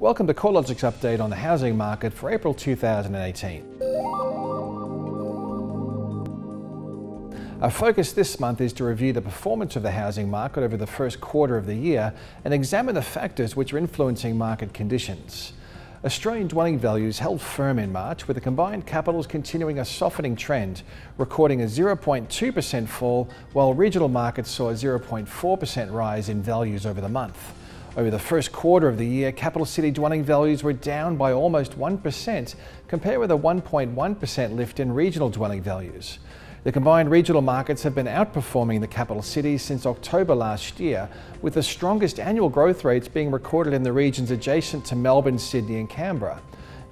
Welcome to CoreLogic's update on the housing market for April 2018. Our focus this month is to review the performance of the housing market over the first quarter of the year and examine the factors which are influencing market conditions. Australian dwelling values held firm in March with the combined capitals continuing a softening trend, recording a 0.2% fall while regional markets saw a 0.4% rise in values over the month. Over the first quarter of the year, capital city dwelling values were down by almost 1% compared with a 1.1% lift in regional dwelling values. The combined regional markets have been outperforming the capital cities since October last year, with the strongest annual growth rates being recorded in the regions adjacent to Melbourne, Sydney and Canberra.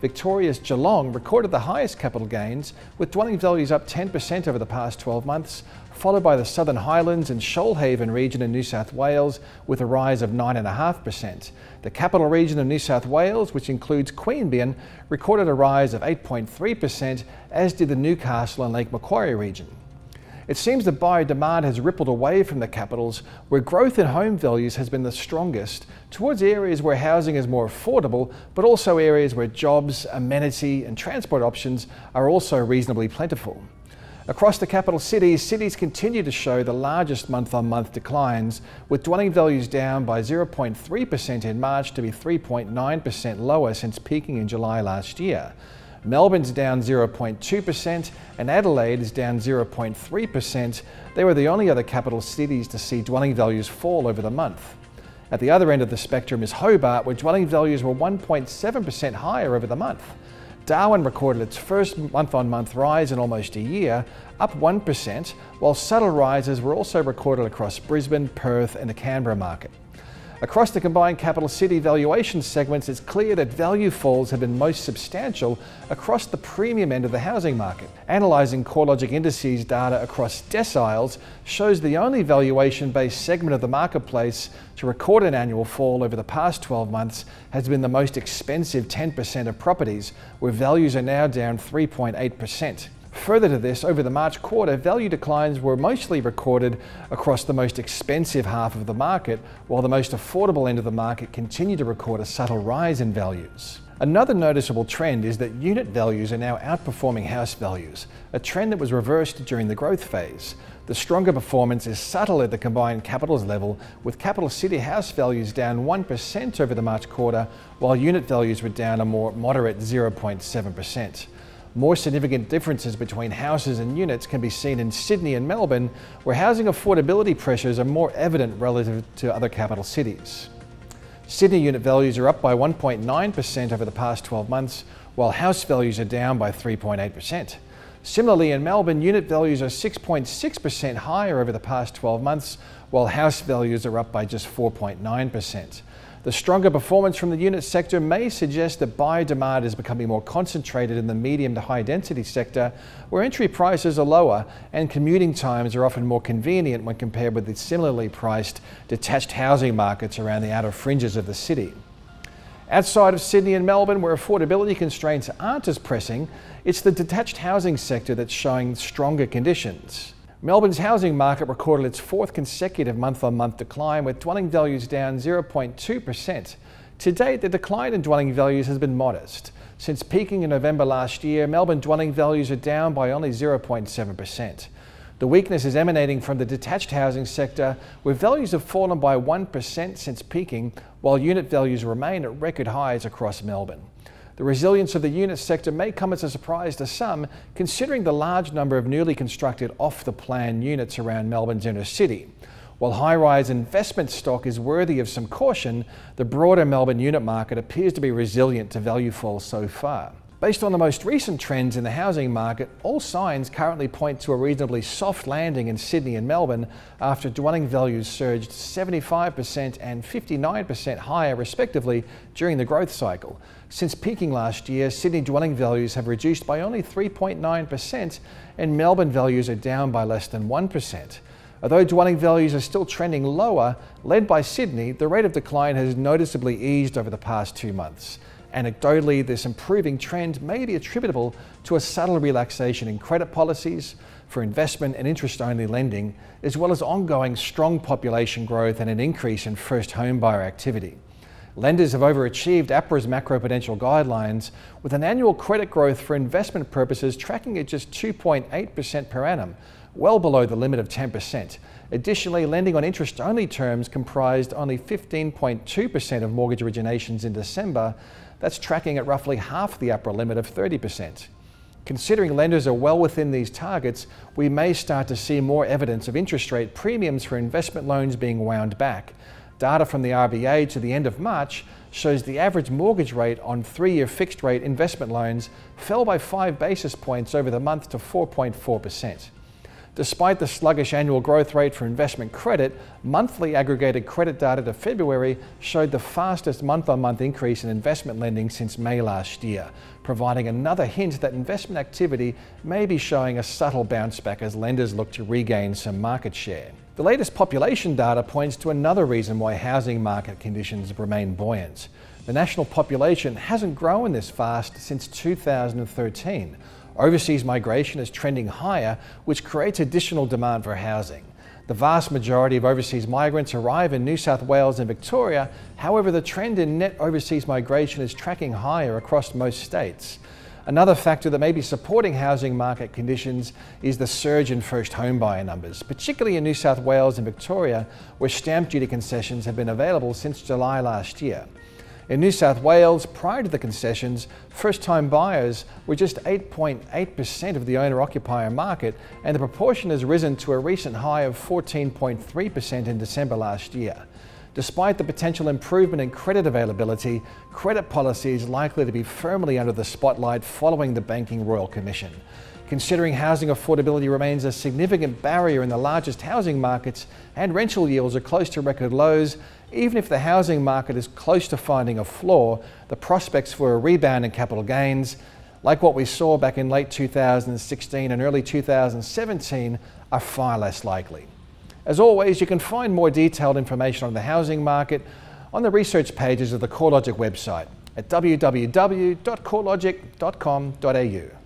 Victoria's Geelong recorded the highest capital gains, with dwelling values up 10% over the past 12 months, followed by the Southern Highlands and Shoalhaven region in New South Wales with a rise of 9.5%. The capital region of New South Wales, which includes Queanbeyan, recorded a rise of 8.3%, as did the Newcastle and Lake Macquarie region. It seems that buyer demand has rippled away from the capitals, where growth in home values has been the strongest, towards areas where housing is more affordable, but also areas where jobs, amenity and transport options are also reasonably plentiful. Across the capital cities, Sydney continue to show the largest month-on-month -month declines, with dwelling values down by 0.3% in March to be 3.9% lower since peaking in July last year. Melbourne's down 0.2% and Adelaide is down 0.3%. They were the only other capital cities to see dwelling values fall over the month. At the other end of the spectrum is Hobart, where dwelling values were 1.7% higher over the month. Darwin recorded its first month-on-month rise in almost a year, up 1%, while subtle rises were also recorded across Brisbane, Perth and the Canberra market. Across the combined capital city valuation segments, it's clear that value falls have been most substantial across the premium end of the housing market. Analysing CoreLogic indices data across deciles shows the only valuation-based segment of the marketplace to record an annual fall over the past 12 months has been the most expensive 10% of properties, where values are now down 3.8%. Further to this, over the March quarter, value declines were mostly recorded across the most expensive half of the market, while the most affordable end of the market continued to record a subtle rise in values. Another noticeable trend is that unit values are now outperforming house values, a trend that was reversed during the growth phase. The stronger performance is subtle at the combined capitals level, with capital city house values down 1% over the March quarter, while unit values were down a more moderate 0.7%. More significant differences between houses and units can be seen in Sydney and Melbourne, where housing affordability pressures are more evident relative to other capital cities. Sydney unit values are up by 1.9% over the past 12 months, while house values are down by 3.8%. Similarly, in Melbourne, unit values are 6.6% higher over the past 12 months, while house values are up by just 4.9%. The stronger performance from the unit sector may suggest that buyer demand is becoming more concentrated in the medium to high density sector, where entry prices are lower and commuting times are often more convenient when compared with the similarly priced detached housing markets around the outer fringes of the city. Outside of Sydney and Melbourne, where affordability constraints aren't as pressing, it's the detached housing sector that's showing stronger conditions. Melbourne's housing market recorded its fourth consecutive month-on-month -month decline, with dwelling values down 0.2%. To date, the decline in dwelling values has been modest. Since peaking in November last year, Melbourne dwelling values are down by only 0.7%. The weakness is emanating from the detached housing sector, where values have fallen by 1% since peaking, while unit values remain at record highs across Melbourne. The resilience of the unit sector may come as a surprise to some, considering the large number of newly constructed off-the-plan units around Melbourne's inner city. While high-rise investment stock is worthy of some caution, the broader Melbourne unit market appears to be resilient to value falls so far. Based on the most recent trends in the housing market, all signs currently point to a reasonably soft landing in Sydney and Melbourne after dwelling values surged 75% and 59% higher respectively during the growth cycle. Since peaking last year, Sydney dwelling values have reduced by only 3.9% and Melbourne values are down by less than 1%. Although dwelling values are still trending lower, led by Sydney, the rate of decline has noticeably eased over the past two months. Anecdotally, this improving trend may be attributable to a subtle relaxation in credit policies for investment and interest-only lending, as well as ongoing strong population growth and an increase in first home buyer activity. Lenders have overachieved APRA's macroprudential guidelines with an annual credit growth for investment purposes tracking at just 2.8% per annum, well below the limit of 10%. Additionally, lending on interest-only terms comprised only 15.2% of mortgage originations in December. That's tracking at roughly half the upper limit of 30%. Considering lenders are well within these targets, we may start to see more evidence of interest rate premiums for investment loans being wound back. Data from the RBA to the end of March shows the average mortgage rate on three-year fixed rate investment loans fell by five basis points over the month to 4.4%. Despite the sluggish annual growth rate for investment credit, monthly aggregated credit data to February showed the fastest month-on-month increase in investment lending since May last year, providing another hint that investment activity may be showing a subtle bounce back as lenders look to regain some market share. The latest population data points to another reason why housing market conditions remain buoyant. The national population hasn't grown this fast since 2013. Overseas migration is trending higher, which creates additional demand for housing. The vast majority of overseas migrants arrive in New South Wales and Victoria. However, the trend in net overseas migration is tracking higher across most states. Another factor that may be supporting housing market conditions is the surge in first home buyer numbers, particularly in New South Wales and Victoria, where stamp duty concessions have been available since July last year. In New South Wales, prior to the concessions, first-time buyers were just 8.8% of the owner-occupier market, and the proportion has risen to a recent high of 14.3% in December last year. Despite the potential improvement in credit availability, credit policy is likely to be firmly under the spotlight following the Banking Royal Commission. Considering housing affordability remains a significant barrier in the largest housing markets and rental yields are close to record lows, even if the housing market is close to finding a floor, the prospects for a rebound in capital gains, like what we saw back in late 2016 and early 2017, are far less likely. As always, you can find more detailed information on the housing market on the research pages of the CoreLogic website at www.corelogic.com.au.